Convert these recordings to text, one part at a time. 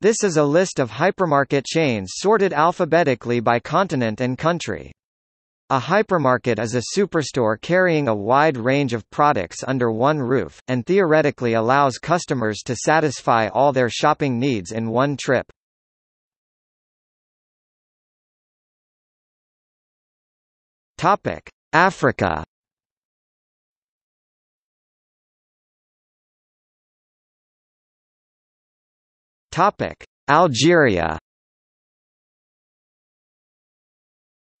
This is a list of hypermarket chains sorted alphabetically by continent and country. A hypermarket is a superstore carrying a wide range of products under one roof, and theoretically allows customers to satisfy all their shopping needs in one trip. Africa. Topic: Algeria.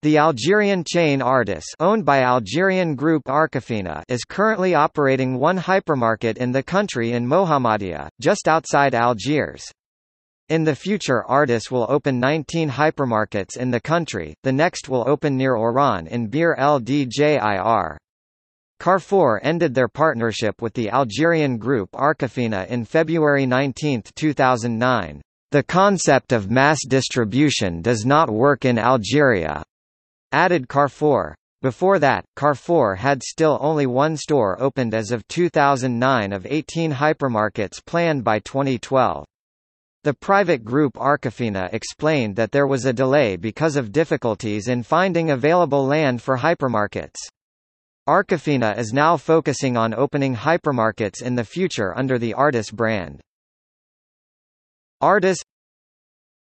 The Algerian chain Artis owned by Algerian group Arcofina is currently operating one hypermarket in the country in Mohammedia, just outside Algiers. In the future Artis will open 19 hypermarkets in the country, the next will open near Oran in Bir el Djir. Carrefour ended their partnership with the Algerian group Arcofina in February 19, 2009. The concept of mass distribution does not work in Algeria, Added Carrefour. Before that, Carrefour had still only one store opened as of 2009 of 18 hypermarkets planned by 2012. The private group Arcofina explained that there was a delay because of difficulties in finding available land for hypermarkets. Arcofina is now focusing on opening hypermarkets in the future under the Artis brand. Artis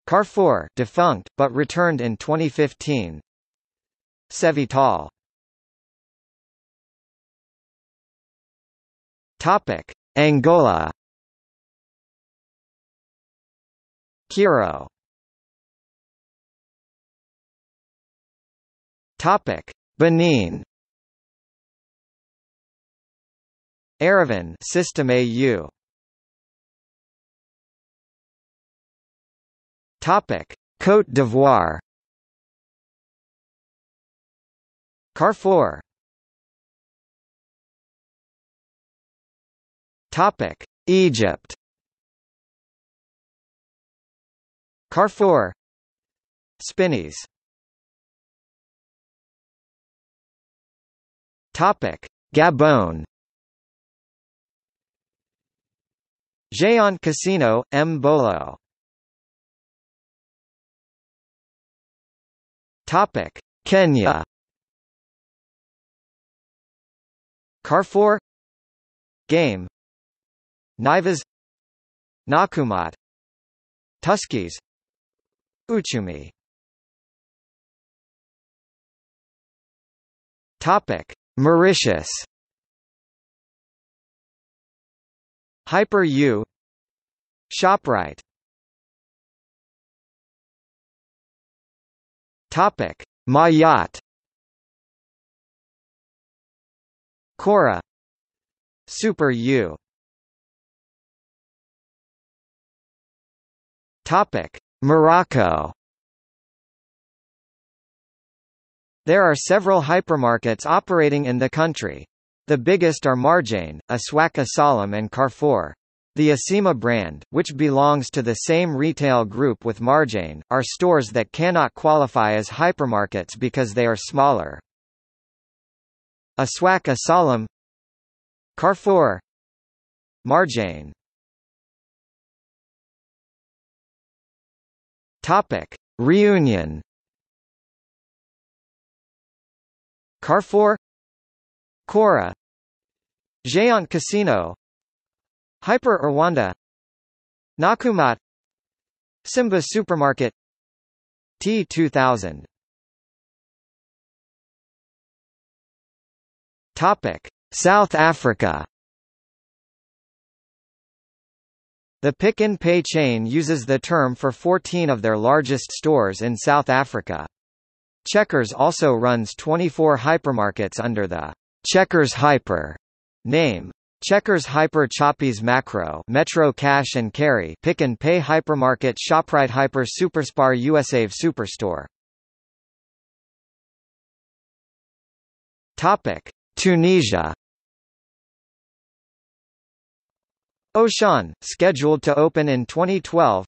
Carrefour defunct, but returned in 2015 Cevital Topic: Angola. Kero Topic: Benin Aravan System AU Topic: Côte d'Ivoire Carrefour Topic: Egypt. Carrefour. Spinneys. Topic: Gabon. Géant Casino, M. Bolo. Topic: Kenya. Carrefour. Game. Naivas. Nakumatt Tuskys Uchumi. Topic. Mauritius Hyper U Shoprite. Topic Mayotte. Cora Super U. Topic Morocco. There are several hypermarkets operating in the country. The biggest are Marjane, Aswaq Salam and Carrefour. The Asima brand, which belongs to the same retail group with Marjane, are stores that cannot qualify as hypermarkets because they are smaller. Aswaq Salam Carrefour Marjane Topic Reunion Carrefour Cora. Géant Casino. Hyper Rwanda. Nakumatt. Simba Supermarket. T2000 Topic: South Africa. The Pick n Pay chain uses the term for 14 of their largest stores in South Africa. Checkers also runs 24 hypermarkets under the Checkers Hyper. Name. Checkers Hyper Choppies Makro Metro Cash and Carry Pick n Pay Hypermarket Shoprite Hyper Superspar USAve Superstore. Topic. Tunisia. Auchan, scheduled to open in 2012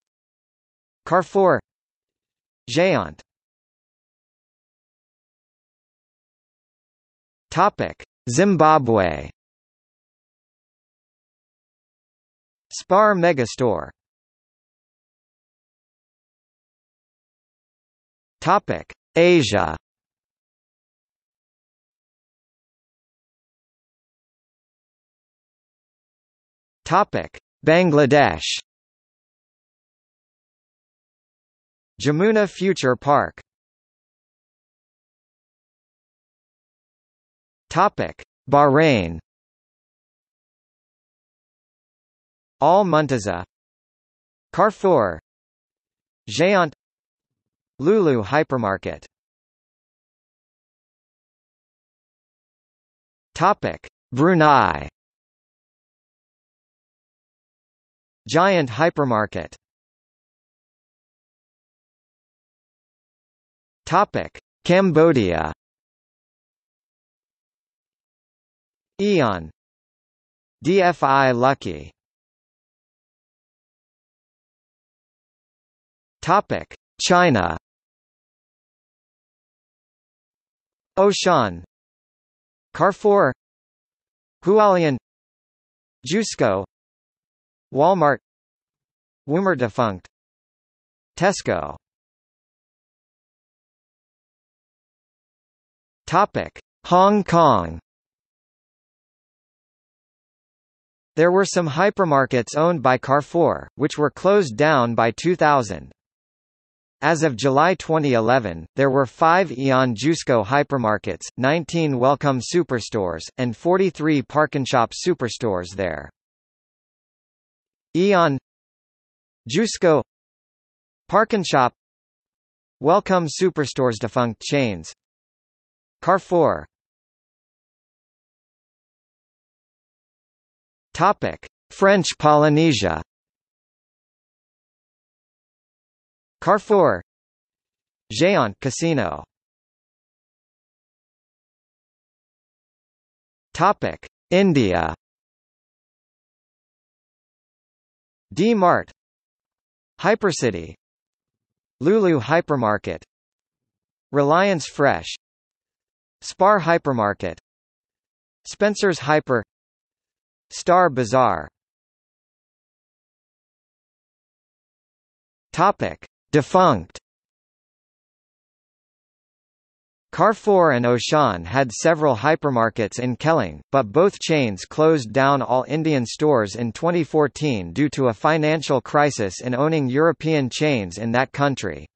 Carrefour. Géant Topic: Zimbabwe. Spar Megastore. Topic: Asia. Topic: Bangladesh. Jamuna Future Park Topic: Bahrain. Al Muntaza Carrefour. Géant. Lulu Hypermarket. Topic. Brunei. Giant Hypermarket. Topic. Cambodia Aeon DFI Lucky. Topic. China. Auchan Carrefour. Hualian Jusco. Walmart. Woomer defunct. Tesco. Topic. Hong Kong There were some hypermarkets owned by Carrefour, which were closed down by 2000. As of July 2011, there were five Aeon Jusco hypermarkets, 19 Welcome Superstores, and 43 PARKnSHOP superstores there. Aeon Jusco PARKnSHOP Welcome Superstores defunct chains Carrefour Topic. French Polynesia. Carrefour. Géant Casino. Topic. India. D-Mart. Hypercity. Lulu Hypermarket. Reliance Fresh. Spar Hypermarket. Spencer's Hyper Star Bazaar. Topic. Defunct. Carrefour and Auchan had several hypermarkets in Kelang, but both chains closed down all Indian stores in 2014 due to a financial crisis in owning European chains in that country.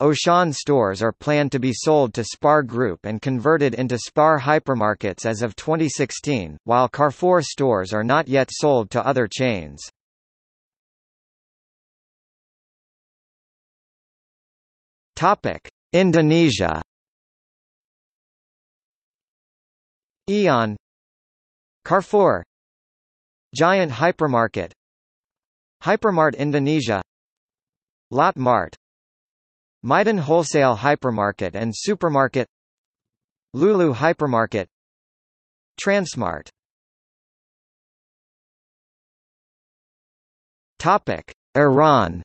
Auchan stores are planned to be sold to Spar Group and converted into Spar hypermarkets as of 2016, while Carrefour stores are not yet sold to other chains. Topic: Indonesia. Aeon Carrefour. Giant Hypermarket. Hypermart Indonesia. Lotte Mart Mydin Wholesale Hypermarket and Supermarket Lulu Hypermarket Transmart. Topic Iran.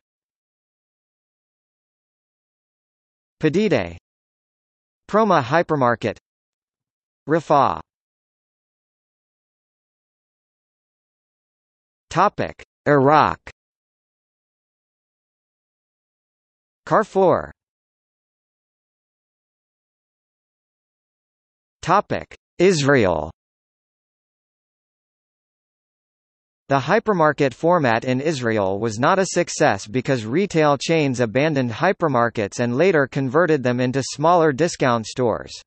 Padide Proma Hypermarket. Rafah. Topic Iraq Carrefour Topic Israel The hypermarket format in Israel was not a success because retail chains abandoned hypermarkets and later converted them into smaller discount stores.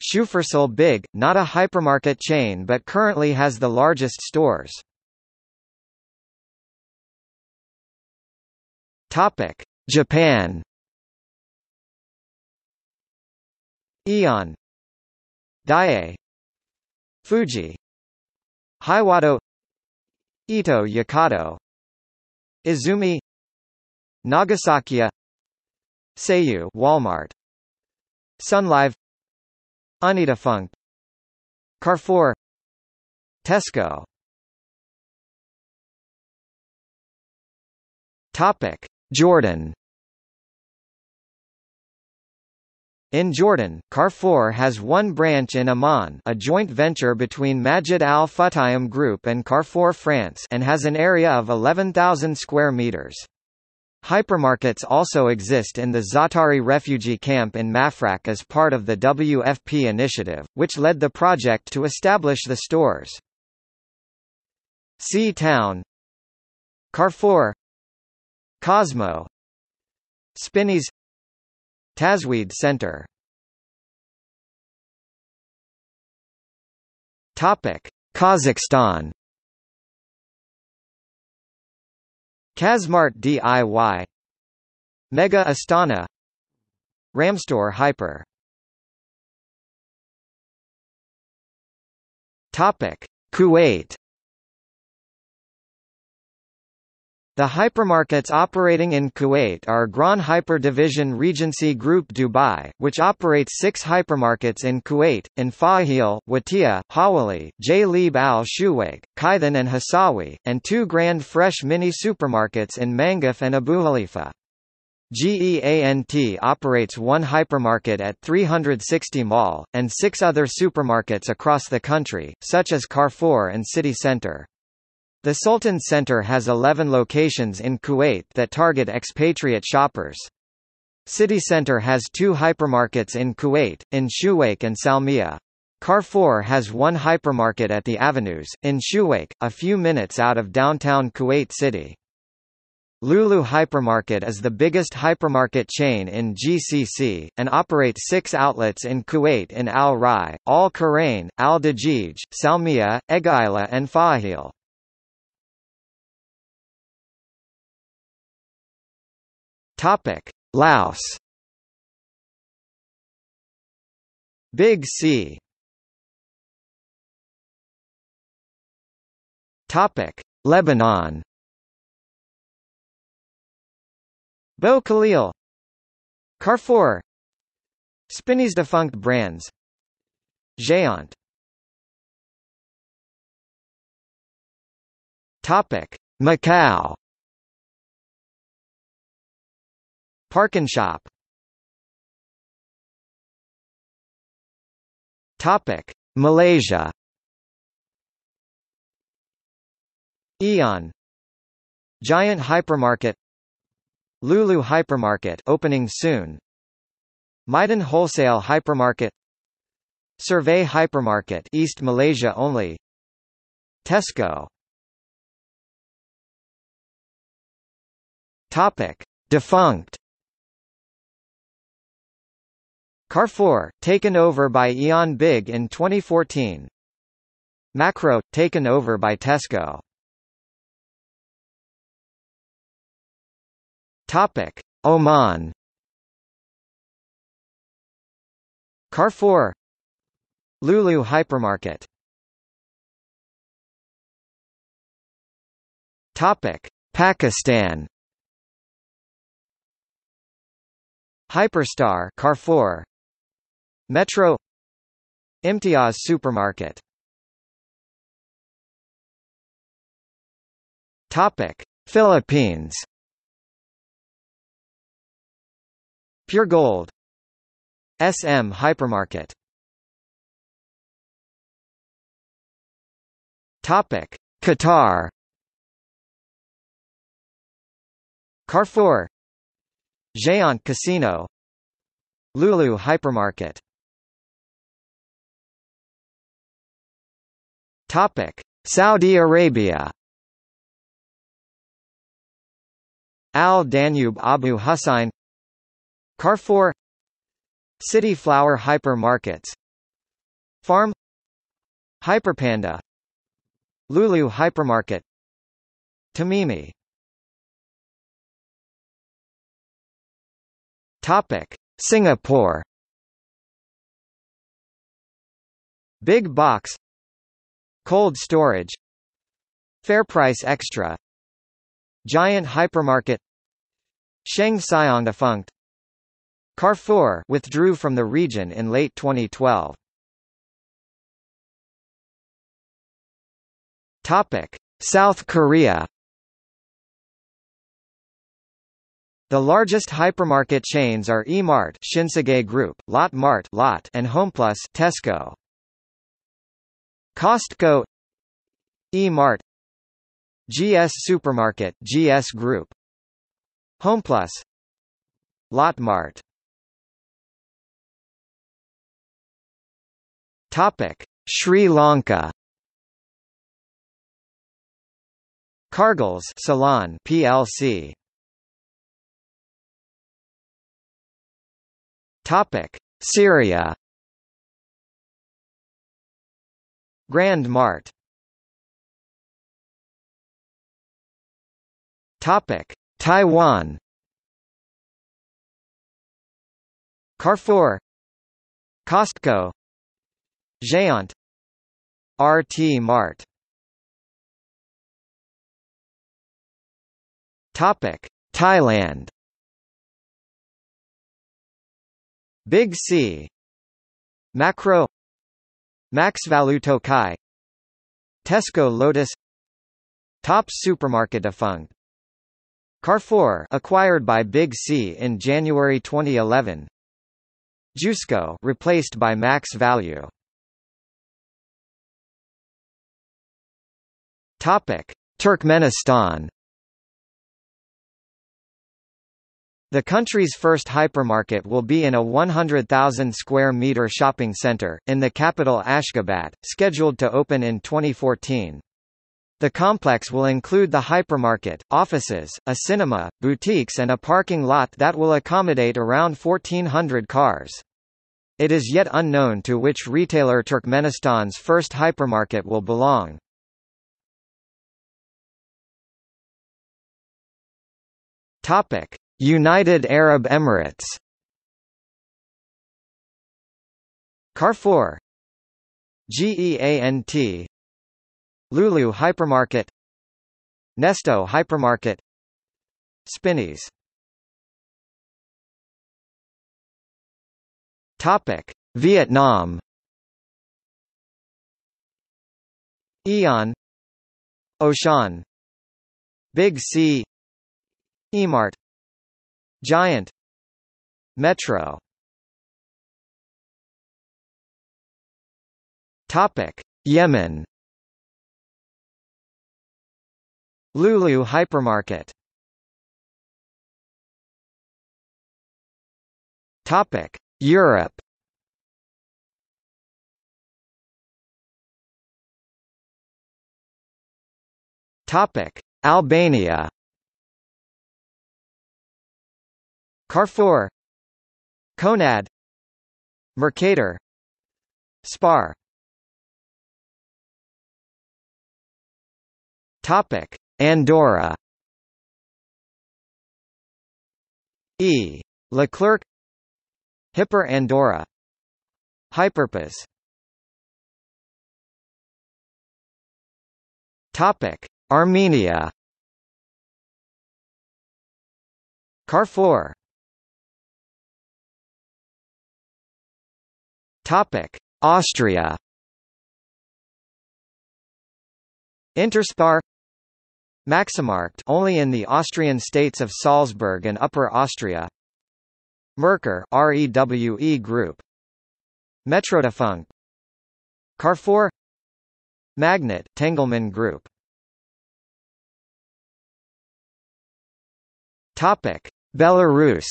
Shufersal Big, not a hypermarket chain but currently has the largest stores. Topic: Japan. Aeon Daiei. Fuji. Heiwado Ito Yokado Izumi. Nagasakiya Seiyu Walmart. Sunlive Unita Funk. Carrefour. Tesco. Topic Jordan In Jordan, Carrefour has one branch in Amman a joint venture between Majid Al Futtaim Group and Carrefour France and has an area of 11,000 square meters. Hypermarkets also exist in the Zaatari refugee camp in Mafraq as part of the WFP initiative, which led the project to establish the stores. C-Town Carrefour Cosmo. Spinneys Tazweed Center. Topic: Kazakhstan. Kazmart DIY Mega Astana. Ramstore Hyper. Topic: Kuwait The hypermarkets operating in Kuwait are Grand Hyper Division Regency Group Dubai, which operates six hypermarkets in Kuwait, in Fahil, Watia, Hawali, Jalib al Shuwaik, Kaithan and Hasawi, and two Grand Fresh mini supermarkets in Mangaf and Abu Halifa. GEANT operates one hypermarket at 360 Mall, and six other supermarkets across the country, such as Carrefour and City Centre. The Sultan Center has 11 locations in Kuwait that target expatriate shoppers. City Center has two hypermarkets in Kuwait, in Shuwaik and Salmiya. Carrefour has one hypermarket at the Avenues, in Shuwaik, a few minutes out of downtown Kuwait City. Lulu Hypermarket is the biggest hypermarket chain in GCC, and operates six outlets in Kuwait in Al Rai, Al Qurain, Al Dajij, Salmiya, Egaila and Fahil. Topic: Laos. Big C. Topic: Lebanon. Bou Khalil. Carrefour. Spinneys defunct brands. Géant. Topic: Macau. ParknShop Topic: Malaysia. Aeon Giant Hypermarket. Lulu Hypermarket opening soon. Mydin Wholesale Hypermarket. Servay Hypermarket East Malaysia only. Tesco. Topic. Defunct Carrefour, taken over by Aeon Big in 2014. Makro, taken over by Tesco. Topic: Oman. Carrefour. Lulu Hypermarket. Topic: Pakistan. Hyperstar Carrefour Metro Imtiaz Supermarket. Topic Philippines. Puregold. SM Hypermarket. Topic Qatar. Carrefour. Géant Casino. Lulu Hypermarket Topic: Saudi Arabia. Al Danube Abu Hussein Carrefour. City Flower Hypermarkets. Farm. Hyperpanda. Lulu Hypermarket. Tamimi. Topic. Singapore. Big Box Cold storage Fairprice Extra Giant hypermarket Sheng Siong defunct Carrefour withdrew from the region in late 2012. Topic: South Korea. The largest hypermarket chains are E-Mart Shinsegae Group, Lotte Mart Lotte and Homeplus Tesco. Costco E-Mart GS Supermarket GS Group. HomePlus Lottemart Topic. Sri Lanka. Cargills Ceylon plc Topic. Syria Grand Mart. Topic. Taiwan. Carrefour. Costco. Géant RT Mart. Topic. Thailand. Big C. Makro Max Valu Tokai Tesco Lotus Tops Supermarket defunct Carrefour acquired by Big C in January 2011 Jusco replaced by Max Valu Topic Turkmenistan The country's first hypermarket will be in a 100,000 square meter shopping center, in the capital Ashgabat, scheduled to open in 2014. The complex will include the hypermarket, offices, a cinema, boutiques and a parking lot that will accommodate around 1,400 cars. It is yet unknown to which retailer Turkmenistan's first hypermarket will belong. Topic: United Arab Emirates. Carrefour. GEANT Lulu Hypermarket. Nesto Hypermarket. Spinneys. Topic. Vietnam. Aeon Auchan. Big C. Emart Giant. Metro. Topic. Yemen. Lulu hypermarket. Topic. Europe. Topic. Albania Carrefour Conad Mercator Spar. Topic Andorra. E. Leclerc Hyper Andorra. Hyperpas Topic Armenia. Carrefour Topic: Austria. Interspar Maximarkt only in the Austrian states of Salzburg and Upper Austria. Merkur REWE Group. Metrodefunct. Carrefour Magnet Tengelmann Group. Topic: Belarus.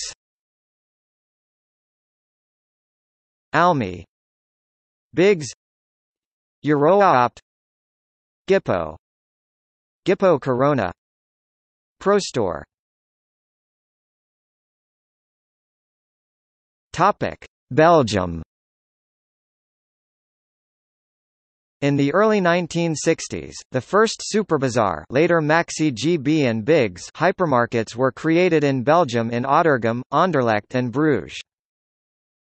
Almi Biggs. Euroopt Gippo. Gippo Corona. ProStore Topic. Belgium. In the early 1960s, the first Superbazaar later Maxi GB and Biggs hypermarkets were created in Belgium in Auderghem, Anderlecht and Bruges.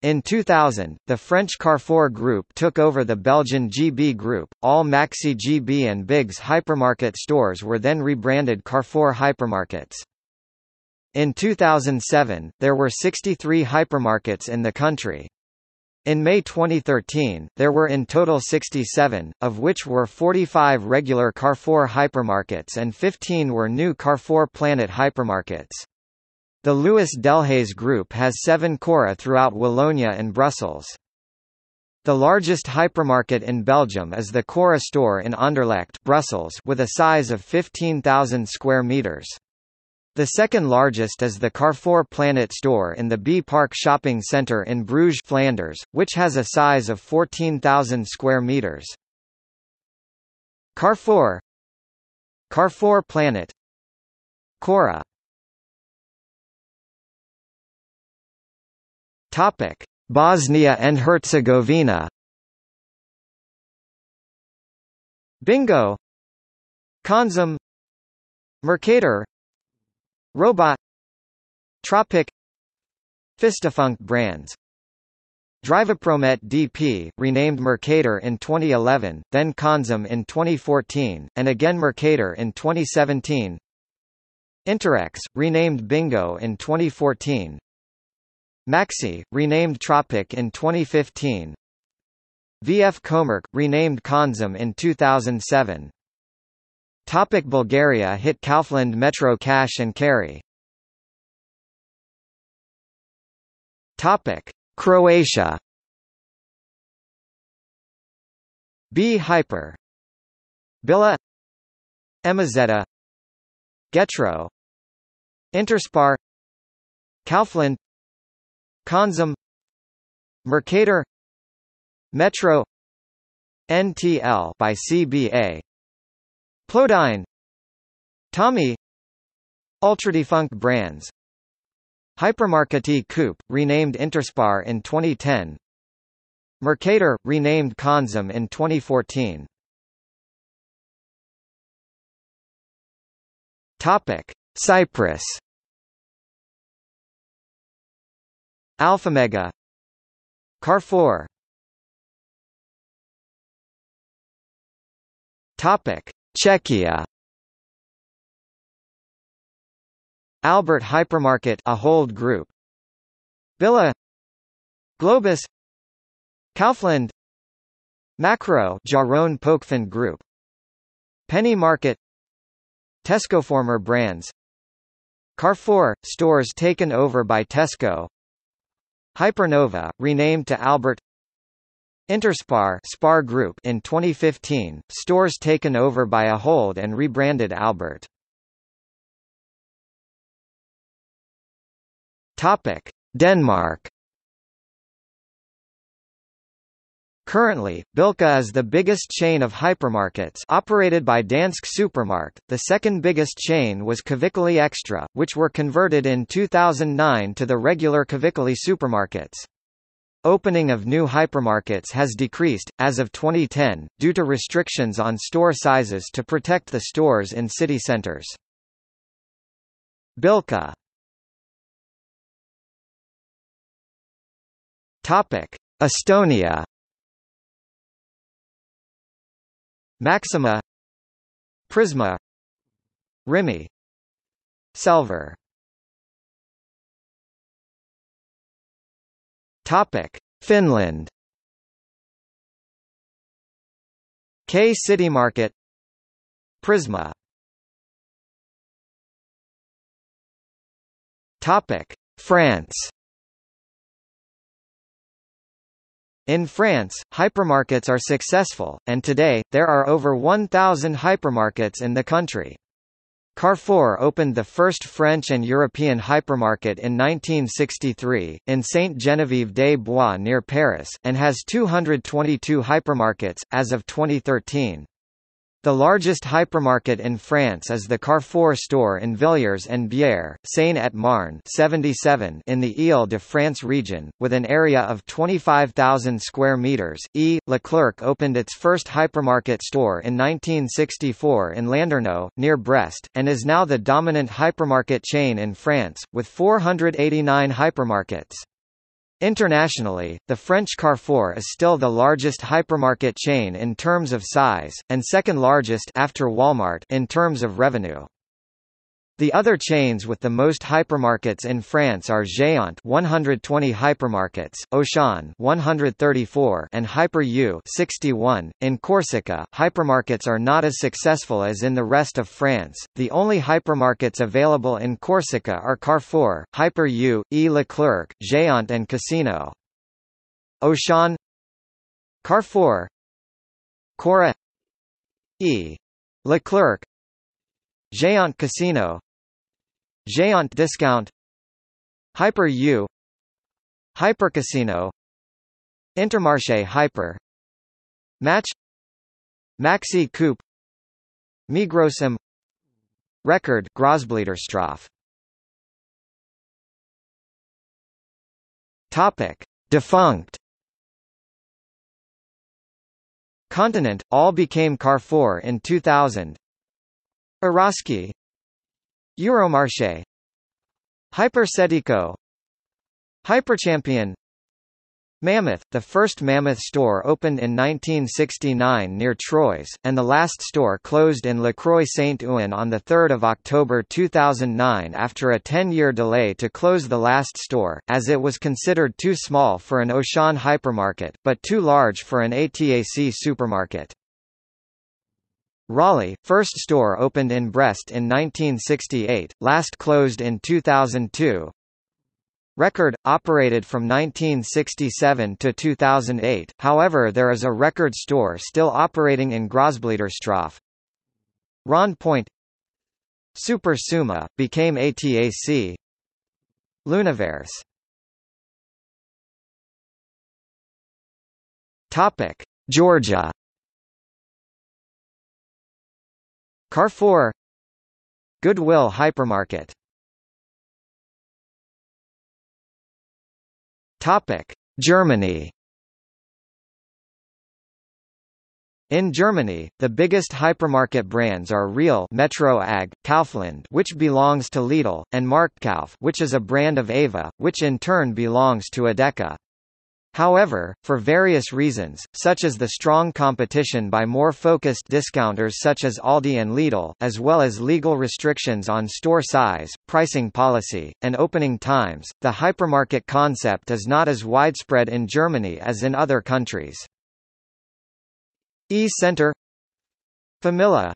In 2000, the French Carrefour Group took over the Belgian GB Group. All Maxi GB and Biggs hypermarket stores were then rebranded Carrefour hypermarkets. In 2007, there were 63 hypermarkets in the country. In May 2013, there were in total 67, of which were 45 regular Carrefour hypermarkets and 15 were new Carrefour Planet hypermarkets. The Louis Delhaize Group has seven Cora throughout Wallonia and Brussels. The largest hypermarket in Belgium is the Cora store in Anderlecht Brussels with a size of 15,000 square meters. The second largest is the Carrefour Planet store in the B Park shopping centre in Bruges, Flanders, which has a size of 14,000 square metres. Carrefour Carrefour Planet Cora Topic: Bosnia and Herzegovina. Bingo. Konzum Mercator. Robot Tropic. Fistafunkt brands. Drivapromet DP, renamed Mercator in 2011, then Konzum in 2014, and again Mercator in 2017 Interex, renamed Bingo in 2014 Maxi, renamed Tropic in 2015 VF Comarch, renamed Konzum in 2007 Topic Bulgaria hit Kaufland Metro Cash and Carry. Topic Croatia. B Hyper. Billa Emazeta Getro. Interspar. Kaufland Konzum Mercator Metro NTL by CBA Plodine Tommy Ultradefunct brands Hypermarket Coop, renamed Interspar in 2010 Mercator, renamed Konzum in 2014 Topic. Cyprus Alphamega Carrefour Topic: Czechia. Albert Hypermarket, Ahold Group. Billa. Globus. Kaufland. Makro Jarone Pokefin Group. Penny Market. Tesco former brands. Carrefour, stores taken over by Tesco. Hypernova, renamed to Albert Interspar Spar Group in 2015, stores taken over by Ahold and rebranded Albert. Topic: Denmark Currently, Bilka is the biggest chain of hypermarkets operated by Dansk Supermarked. The second biggest chain was Kvickly Extra, which were converted in 2009 to the regular Kvickly supermarkets. Opening of new hypermarkets has decreased, as of 2010, due to restrictions on store sizes to protect the stores in city centers. Bilka Estonia Maxima Prisma Rimi Selver Topic Finland. K City Market Prisma. Topic France In France, hypermarkets are successful, and today, there are over 1,000 hypermarkets in the country. Carrefour opened the first French and European hypermarket in 1963, in Sainte-Geneviève-des-Bois near Paris, and has 222 hypermarkets, as of 2013. The largest hypermarket in France is the Carrefour store in Villiers-en-Bière, Seine-et-Marne 77 in the Île-de-France region, with an area of 25,000 square metres. E. Leclerc opened its first hypermarket store in 1964 in Landerneau, near Brest, and is now the dominant hypermarket chain in France, with 489 hypermarkets. Internationally, the French Carrefour is still the largest hypermarket chain in terms of size, and second largest after Walmart in terms of revenue. The other chains with the most hypermarkets in France are Géant 120 hypermarkets, Auchan 134 and Hyper U 61. In Corsica, hypermarkets are not as successful as in the rest of France. The only hypermarkets available in Corsica are Carrefour, Hyper U, E Leclerc, Géant and Casino. Auchan Carrefour Cora E Leclerc Géant Casino Géant Discount Hyper U Hyper Casino Intermarché Hyper Match Maxi Coop Migrosum Record Grosbliederstroff Topic. Defunct. Continent, all became Carrefour in 2000 Araski Euromarché. Hypercetico. Hyperchampion. Mammouth, the first Mammouth store opened in 1969 near Troyes, and the last store closed in Lacroix-Saint-Ouen on 3 October 2009 after a 10-year delay to close the last store, as it was considered too small for an Auchan hypermarket, but too large for an ATAC supermarket. Rallye, first store opened in Brest in 1968, last closed in 2002, Record, operated from 1967 to 2008, however there is a record store still operating in Grosbliederstroff. Rond Point Super Suma, became ATAC L'Univers Topic. Georgia Carrefour Goodwill Hypermarket Topic: Germany. In Germany, the biggest hypermarket brands are Real Metro AG, Kaufland which belongs to Lidl, and Marktkauf which is a brand of Ava, which in turn belongs to Edeka. However, for various reasons, such as the strong competition by more focused discounters such as Aldi and Lidl, as well as legal restrictions on store size, pricing policy, and opening times, the hypermarket concept is not as widespread in Germany as in other countries. E-Center Famila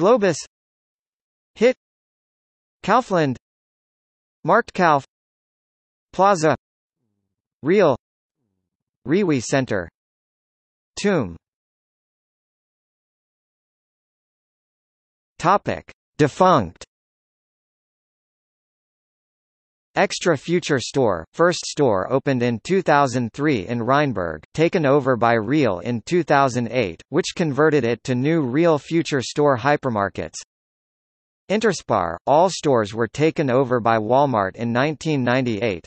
Globus Hit Kaufland Marktkauf Plaza Real. Rewe Center. Toom Topic. Defunct. Extra Future Store, first store opened in 2003 in Rheinberg, taken over by Real in 2008, which converted it to new Real Future Store hypermarkets. Interspar, all stores were taken over by Walmart in 1998.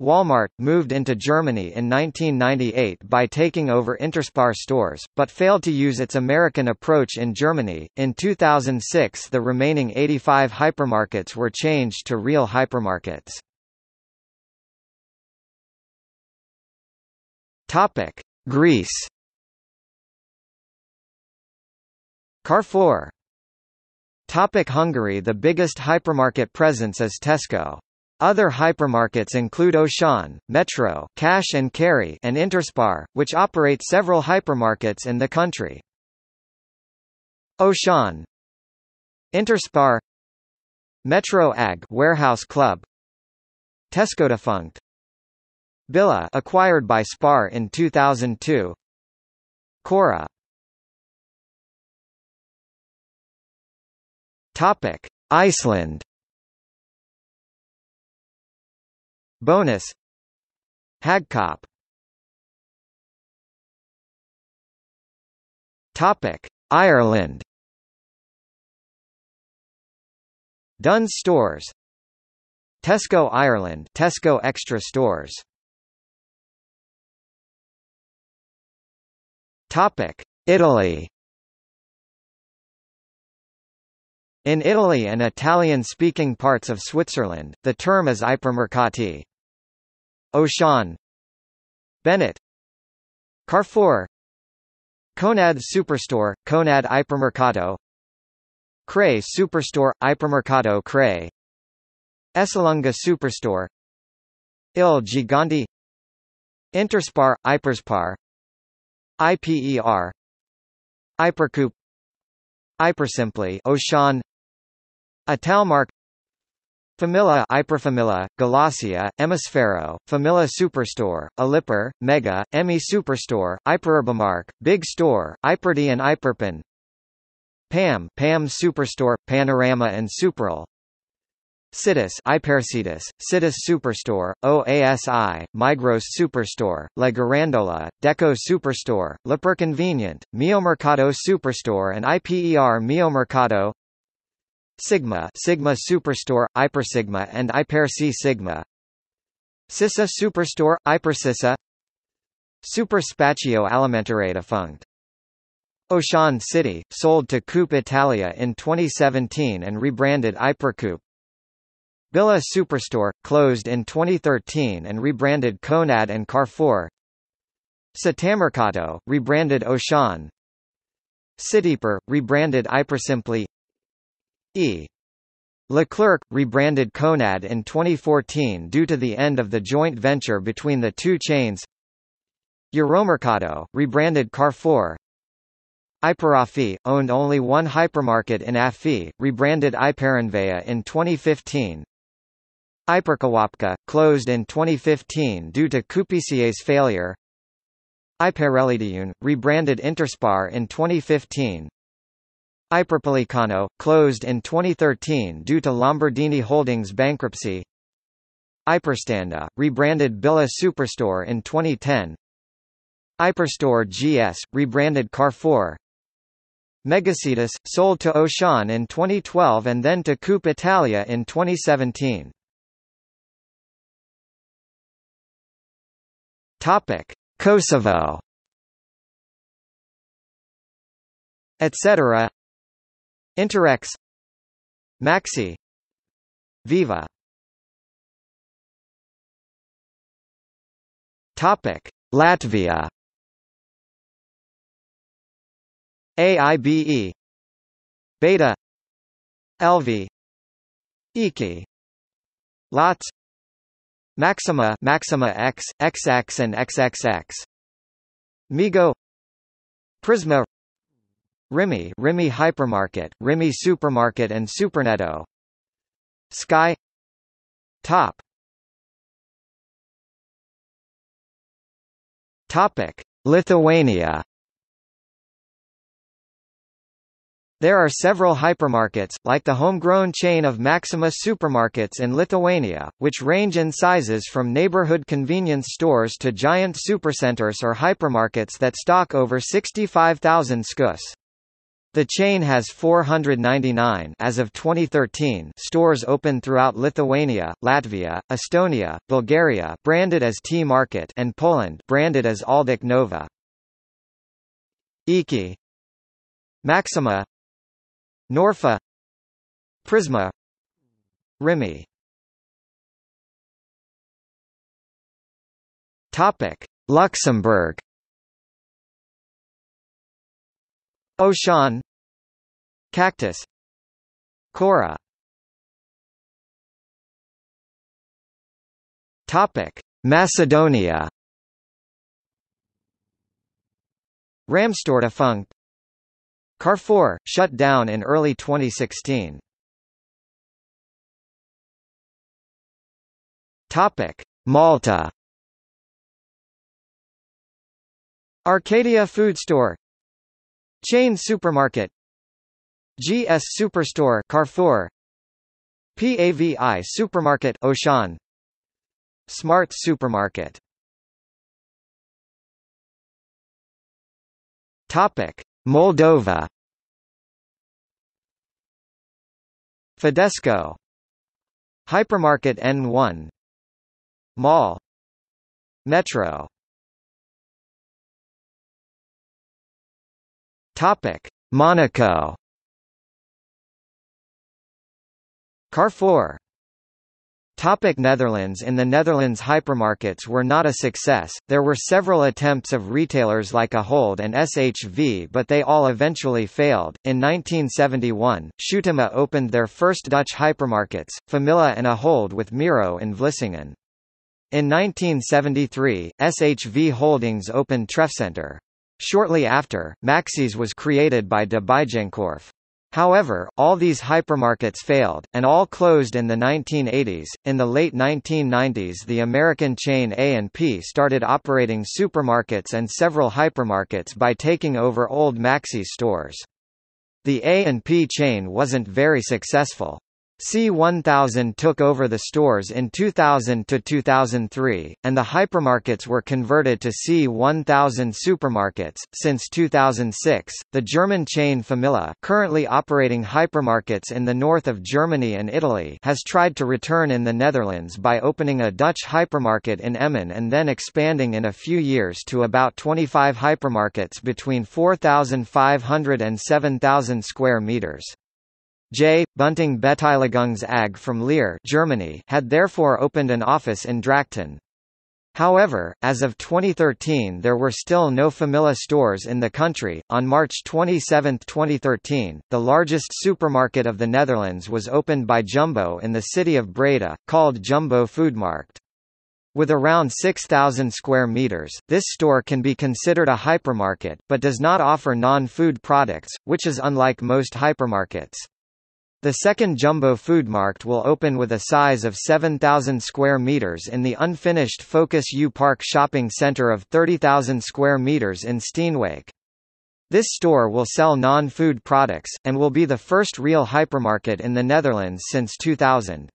Walmart, moved into Germany in 1998 by taking over Interspar stores, but failed to use its American approach in Germany. In 2006, the remaining 85 hypermarkets were changed to real hypermarkets. Topic: Greece. Carrefour. Topic Hungary The biggest hypermarket presence is Tesco. Other hypermarkets include Auchan, Metro, Cash and Carry, and Interspar, which operate several hypermarkets in the country. Auchan, Interspar, Metro AG Warehouse Club, Tesco defunct. Billa acquired by Spar in 2002. Cora. Topic: Iceland. Bonus. Hagkaup Topic. Ireland. Dunnes Stores. Tesco Ireland. Tesco Extra Stores. Topic. Italy In Italy and Italian-speaking parts of Switzerland, the term is ipermercati. Auchan Bennet. Carrefour. Conad Superstore, Conad Ipermercato. Crai Superstore, Ipermercato Crai. Esselunga Superstore. Il Gigante. Interspar, Iperspar. IPER Ipercoop Ipersimply Auchan Italmark Famila Iperfamila, Galassia, Emisfero, Famila Superstore, Alipper, Mega, Emi Superstore, Iperurbamark, Big Store, Iperdi and Iperpin PAM PAM Superstore, Panorama and Superal. Citus Ipercitus, Citus Superstore, OASI, Migros Superstore, La Garandola, Deco Superstore, L'Iperconvenient, Miomercado Superstore and IPER Miomercado Sigma Sigma Superstore, Ipersigma and Iperc Sigma. Cissa Superstore, Ipercissa Super Spaccio Alimentare defunct. Oshan City, sold to Coop Italia in 2017 and rebranded Ipercoop Billa Superstore, closed in 2013 and rebranded Conad and Carrefour. Citamercato, rebranded Auchan Cityper, rebranded Ipersimpli E. Leclerc, rebranded Conad in 2014 due to the end of the joint venture between the two chains Euromercato, rebranded Carrefour Iperafi, owned only one hypermarket in Afi, rebranded Iperanvea in 2015 Iperkawapka, closed in 2015 due to Coupicier's failure. Iperelidiun, rebranded Interspar in 2015. Iperpelicano, closed in 2013 due to Lombardini Holdings bankruptcy. Iperstanda, rebranded Billa Superstore in 2010. Iperstore GS, rebranded Carrefour. Megacetus, sold to Auchan in 2012 and then to Coop Italia in 2017. Topic: Kosovo. Etc. Interex Maxi. Viva. Topic. Latvia. AIBE Beta. LV Iki Lots. Maxima Maxima X, XX and XXX Migo. Prisma Rimi Rimi Hypermarket, Rimi Supermarket and Supernetto Sky. Top. Topic. Lithuania. There are several hypermarkets, like the homegrown chain of Maxima supermarkets in Lithuania, which range in sizes from neighborhood convenience stores to giant supercenters or hypermarkets that stock over 65,000 skus. The chain has 499 as of 2013 stores open throughout Lithuania, Latvia, Estonia, Bulgaria branded as T-Market and Poland branded as Aldik Nova. Iki. Maxima. Norfa. Prisma. Rimi. Topic. Luxembourg Auchan Cactus Cora Topic Macedonia Ramstore defunct Carrefour, shut down in early 2016. Topic: Malta. Arcadia Food Store. Chain Supermarket. GS Superstore Carrefour. PAVI Supermarket Auchan. Smart Supermarket. Topic: Moldova Fidesco Hypermarket N1 Mall Metro Topic Monaco Carrefour Topic Netherlands In the Netherlands hypermarkets were not a success, there were several attempts of retailers like Ahold and SHV but they all eventually failed. In 1971, Schuitema opened their first Dutch hypermarkets, Famila and Ahold with Miro in Vlissingen. In 1973, SHV Holdings opened Trefcenter. Shortly after, Maxis was created by de Bijenkorf. However, all these hypermarkets failed, and all closed in the 1980s. In the late 1990s, the American chain A&P started operating supermarkets and several hypermarkets by taking over old Maxi stores. The A&P chain wasn't very successful. C1000 took over the stores in 2000 to 2003, and the hypermarkets were converted to C1000 supermarkets. Since 2006, the German chain Famila, currently operating hypermarkets in the north of Germany and Italy, has tried to return in the Netherlands by opening a Dutch hypermarket in Emmen and then expanding in a few years to about 25 hypermarkets between 4,500 and 7,000 square meters. J. Bunting Beteiligungs AG from Leer Germany had therefore opened an office in Drachten. However, as of 2013 there were still no Famila stores in the country. On March 27, 2013, the largest supermarket of the Netherlands was opened by Jumbo in the city of Breda, called Jumbo Foodmarkt. With around 6,000 square meters, this store can be considered a hypermarket, but does not offer non-food products, which is unlike most hypermarkets. The second Jumbo Foodmarkt will open with a size of 7,000 square meters in the unfinished Focus U Park shopping center of 30,000 square meters in Steenwijk. This store will sell non-food products, and will be the first real hypermarket in the Netherlands since 2000.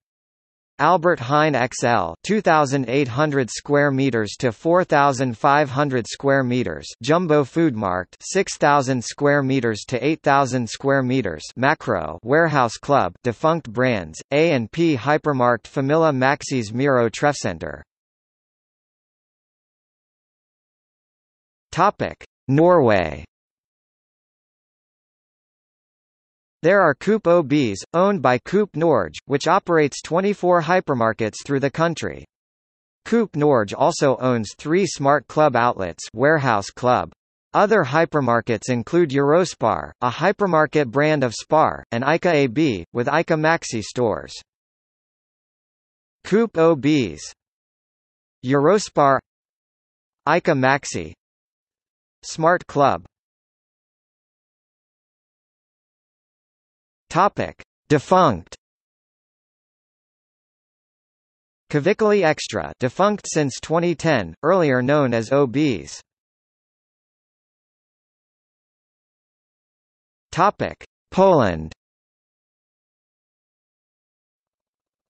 Albert Heijn XL 2800 square meters to 4500 square meters. Jumbo Foodmarkt 6000 square meters to 8000 square meters. Makro Warehouse Club defunct brands A&P Hypermarkt Famila Maxis Miro Treffcenter Topic. Norway There are Coop OBs, owned by Coop Norge, which operates 24 hypermarkets through the country. Coop Norge also owns three Smart Club outlets Warehouse Club. Other hypermarkets include Eurospar, a hypermarket brand of Spar, and ICA AB, with ICA Maxi stores. Coop OBs Eurospar ICA Maxi Smart Club Topic: Defunct. Kvikili Extra, defunct since 2010, earlier known as OBs. Topic: Poland.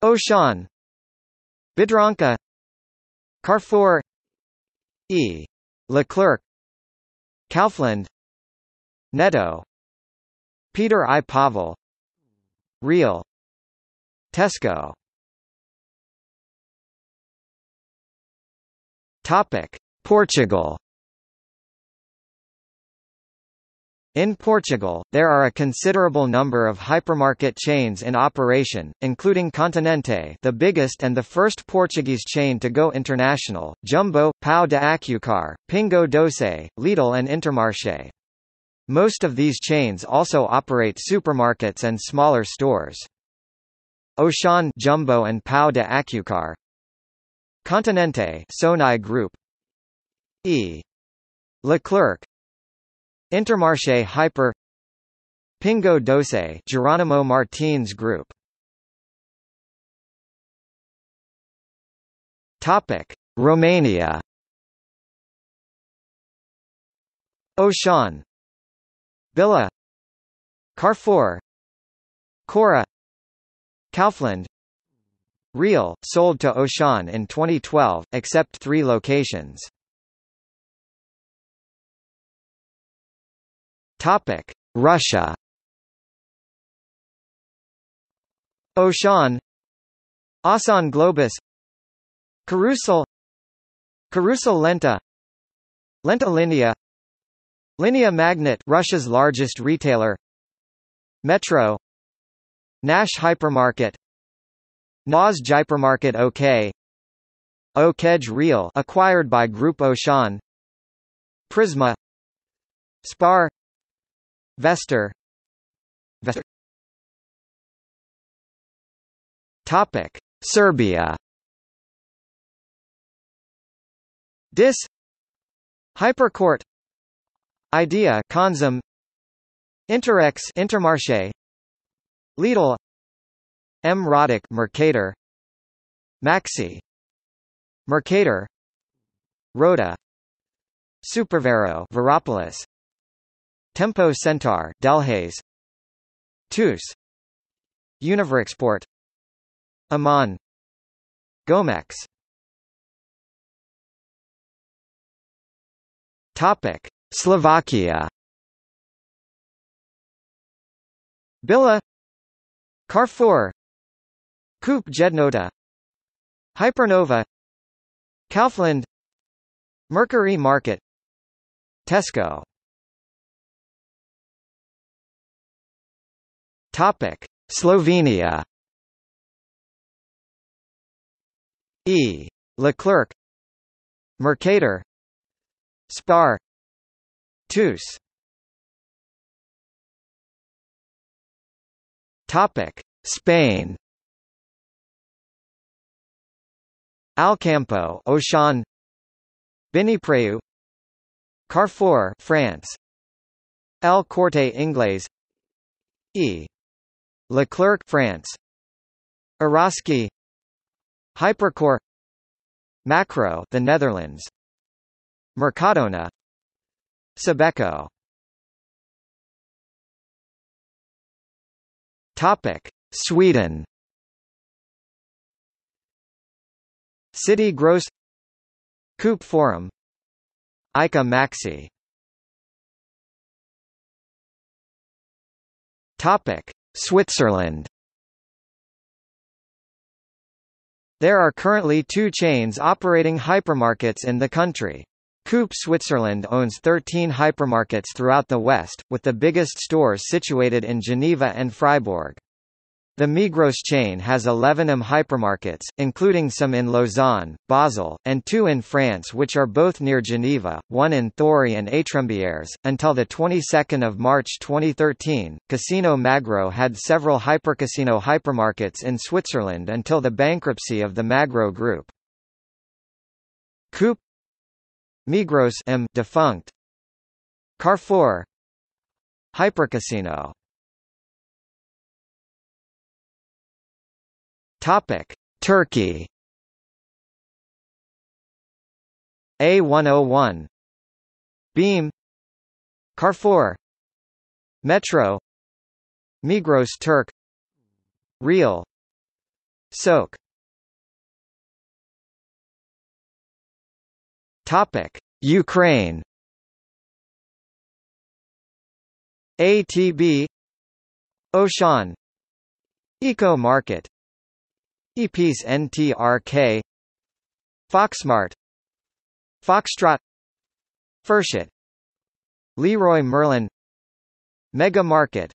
Auchan, Biedronka, Carrefour, E. Leclerc, Kaufland, Netto, Piotr i Paweł, Real. Tesco. Topic. Portugal. In Portugal, there are a considerable number of hypermarket chains in operation, including Continente the biggest and the first Portuguese chain to go international, Jumbo, Pão de Açúcar, Pingo Doce, Lidl and Intermarché. Most of these chains also operate supermarkets and smaller stores. Auchan Jumbo and Pão de Açúcar Continente Sonae Group. E. Leclerc. Intermarché Hyper. Pingo Doce Jerónimo Martins Group. Topic. Romania. Auchan Billa Carrefour Cora Kaufland Real, sold to Auchan in 2012, except three locations. Topic: Russia. Auchan, Auchan Globus, Carousel, Carousel Lenta, Lenta Linea, Linea Magnet Russia's largest retailer. Metro. Nash Hypermarket. Naz Hypermarket OK. Okej Real acquired by Group Auchan. Prisma. Spar. Vester Vester Topic. Serbia. Dis. Hypercourt Idea Konzum Interex Intermarché. Lidl. M. Rodic Mercator. Maxi. Mercator. Rhoda. Supervero Veropolis. Tempo Centaur Delhaize TUS Univerexport. Aman Gomex. Topic Slovakia. Billa Carrefour. Coop Jednota. Hypernova. Kaufland. Mercury Market. Tesco. Topic. Slovenia. E. Leclerc. Mercator. Spar Tus Topic. Spain. Alcampo Auchan. Binipreu Carrefour France. El Corte Inglés. E. Leclerc France. Eroski Hipercor. Makro, the Netherlands. Mercadona Sabeco. Topic Sweden. City Gross. Coop Forum. ICA Maxi. Topic Switzerland. There are currently two chains operating hypermarkets in the country. Coop Switzerland owns 13 hypermarkets throughout the West, with the biggest stores situated in Geneva and Freiburg. The Migros chain has 11 M hypermarkets, including some in Lausanne, Basel, and two in France which are both near Geneva, one in Thoiry and Étrembières. Until the 22nd of March 2013, Casino Magro had several hypercasino hypermarkets in Switzerland until the bankruptcy of the Magro Group. Coop Migros M defunct. Carrefour. Hypercasino. Topic. Turkey. A101 BİM. Carrefour. Metro. Migros Turk. Real. Şok Topic: Ukraine. ATB Oshan Eco Market. EPIS NTRK Foxmart. Foxtrot. Furshet Leroy Merlin. Mega Market.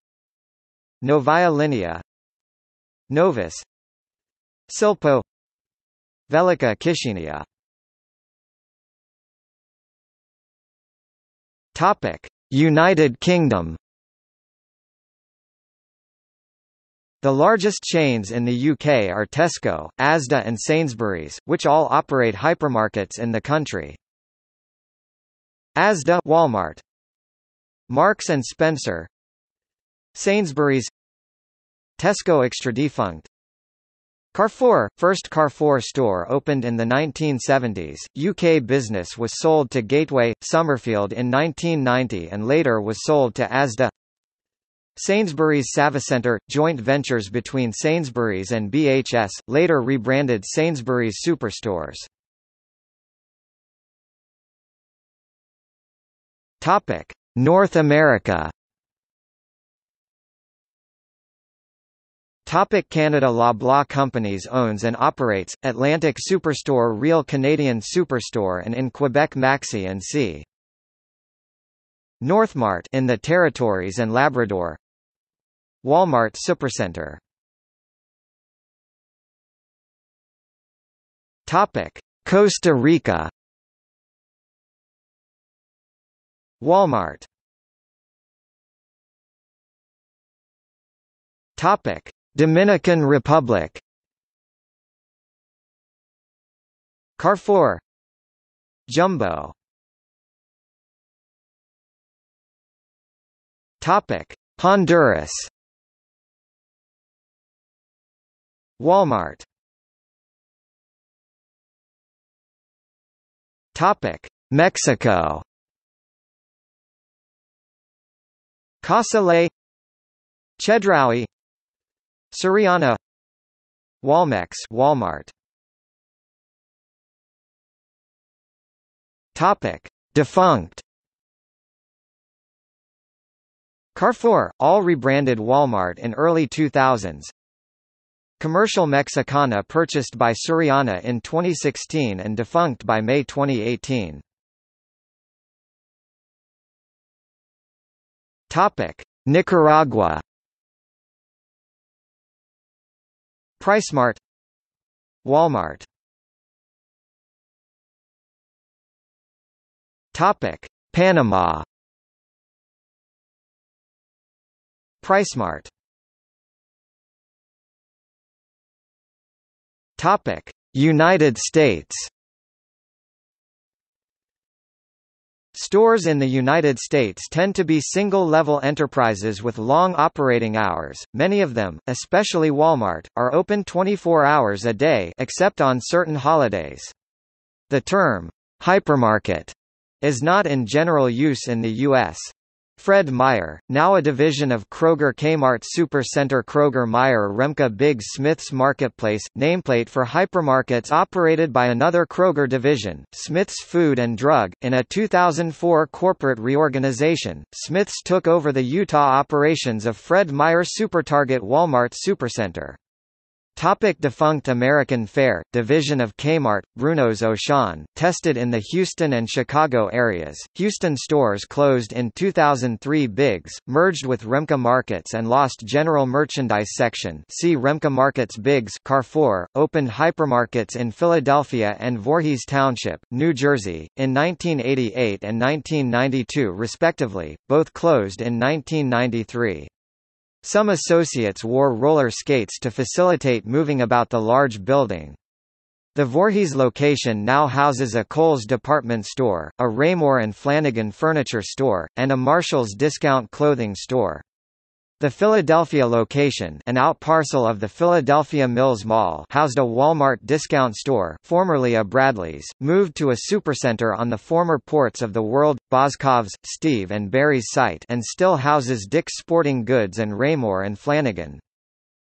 Novaya Linea. Novus. Silpo. Velika Kishinia Topic: United Kingdom. The largest chains in the UK are Tesco, Asda and Sainsbury's, which all operate hypermarkets in the country. Asda Walmart. Marks and Spencer. Sainsbury's. Tesco extra defunct Carrefour, first Carrefour store opened in the 1970s. UK business was sold to Gateway, Somerfield in 1990 and later was sold to Asda. Sainsbury's SavaCentre, joint ventures between Sainsbury's and BHS, later rebranded Sainsbury's Superstores. North America Topic Canada Loblaw Companies owns and operates, Atlantic Superstore Real Canadian Superstore and in Quebec Maxi and C. Northmart in the Territories and Labrador. Walmart Supercenter. Topic Costa Rica. Walmart. Topic Dominican Republic. Carrefour. Jumbo. Topic. Honduras. Walmart. Topic. Mexico. Casa Ley Chedraui Soriana Walmex Walmart Topic Defunct Carrefour, all rebranded Walmart in early 2000s. Comercial Mexicana purchased by Soriana in 2016 and defunct by May 2018. Topic: Nicaragua. PriceSmart Walmart. Topic: Panama. PriceSmart Topic: United States Stores in the United States tend to be single-level enterprises with long operating hours. Many of them, especially Walmart, are open 24 hours a day except on certain holidays. The term hypermarket is not in general use in the U.S. Fred Meyer, now a division of Kroger Kmart Supercenter Kroger Meijer Remke Big Smith's Marketplace, nameplate for hypermarkets operated by another Kroger division, Smith's Food and Drug. In a 2004 corporate reorganization, Smith's took over the Utah operations of Fred Meyer SuperTarget Walmart Supercenter. Topic defunct American Fare, division of Kmart, Bruno's Auchan, tested in the Houston and Chicago areas. Houston stores closed in 2003 Biggs, merged with Remke Markets and lost general merchandise section see Remke Markets Biggs Carrefour, opened hypermarkets in Philadelphia and Voorhees Township, New Jersey, in 1988 and 1992 respectively, both closed in 1993. Some associates wore roller skates to facilitate moving about the large building. The Voorhees location now houses a Kohl's department store, a Raymour and Flanigan furniture store, and a Marshall's discount clothing store. The Philadelphia location an outparcel of the Philadelphia Mills Mall housed a Walmart discount store formerly a Bradley's, moved to a supercenter on the former ports of the World, Boscov's, Steve and Barry's site and still houses Dick's Sporting Goods and Raymour and Flanigan.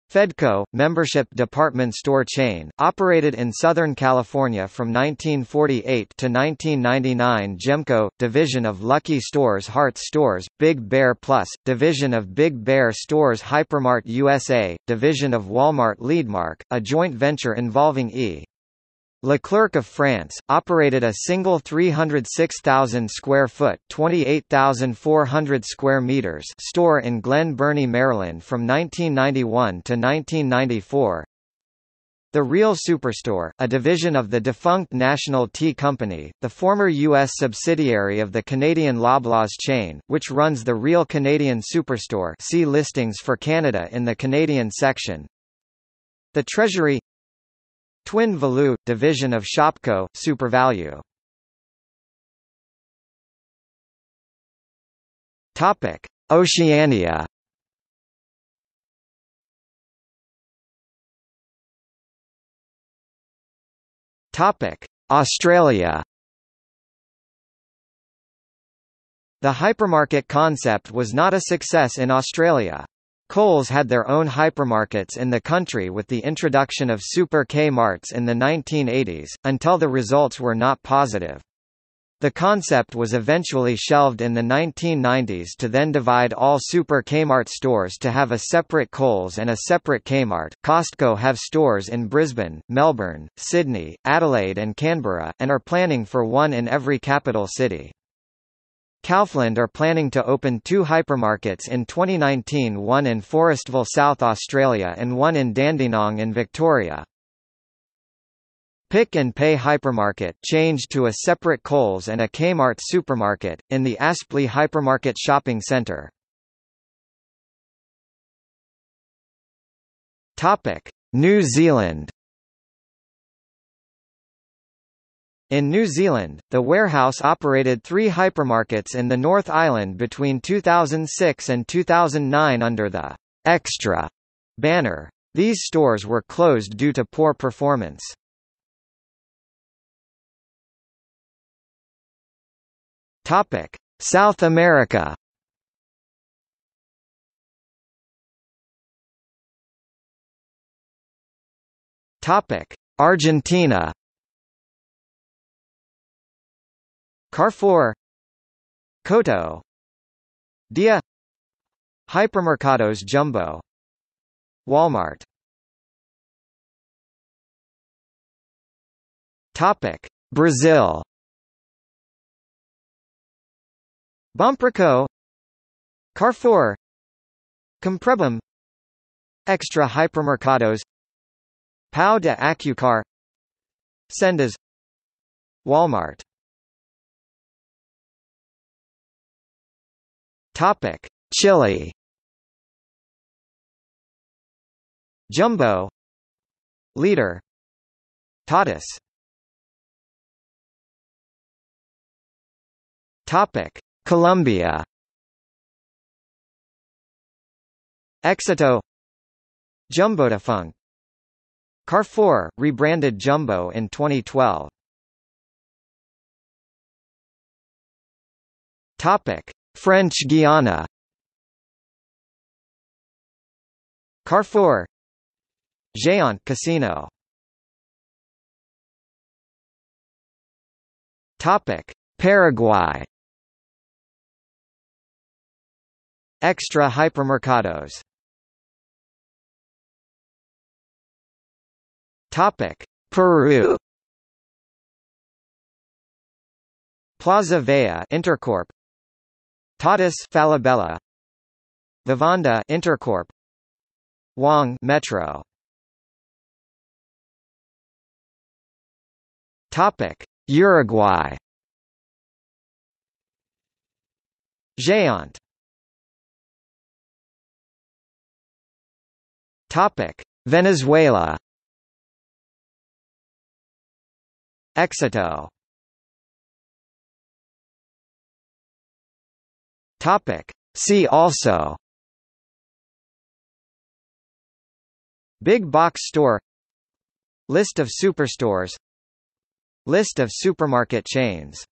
Fedco, membership department store chain, operated in Southern California from 1948 to 1999 Gemco, division of Lucky Stores Hart Stores, Big Bear Plus, division of Big Bear Stores Hypermart USA, division of Walmart Leedmark, a joint venture involving E. Leclerc of France, operated a single 306,000 square foot 28,400 square meters store in Glen Burnie, Maryland from 1991 to 1994. The Real Superstore, a division of the defunct National Tea Company, the former U.S. subsidiary of the Canadian Loblaws chain, which runs the Real Canadian Superstore see listings for Canada in the Canadian section. The Treasury Twin Value, division of Shopko, SuperValu. Topic: Oceania. Topic: Australia. The hypermarket concept was not a success in Australia. Coles had their own hypermarkets in the country with the introduction of Super K-Marts in the 1980s, until the results were not positive. The concept was eventually shelved in the 1990s to then divide all Super Kmart stores to have a separate Coles and a separate Kmart. Costco have stores in Brisbane, Melbourne, Sydney, Adelaide and Canberra, and are planning for one in every capital city. Kaufland are planning to open two hypermarkets in 2019 one in Forestville South Australia and one in Dandenong in Victoria. Pick n Pay hypermarket changed to a separate Coles and a Kmart supermarket, in the Aspley Hypermarket Shopping Centre. New Zealand In New Zealand, the warehouse operated three hypermarkets in the North Island between 2006 and 2009 under the Extra banner. These stores were closed due to poor performance. Topic: South America Topic: Argentina. Carrefour, Coto, Dia, Hypermercados Jumbo, Walmart. Topic: Brazil. Bompreço, Carrefour, Comprebem, Extra Hypermercados, Pão de Açúcar, Sendas, Walmart. Topic: Chile. Jumbo, Leader, Tottus. Topic: Colombia. Éxito, Jumbo Defunct. Carrefour, rebranded Jumbo in 2012. Topic: French Guiana. Carrefour, Géant Casino. Topic: Paraguay. Extra hypermercados. Topic: Peru. Plaza Vea Intercorp. Tottus Falabella. Vivanda Intercorp. Wong Metro. Topic: Uruguay. Géant. Topic: Venezuela. Éxito. Topic: See also. Big box store. List of superstores. List of supermarket chains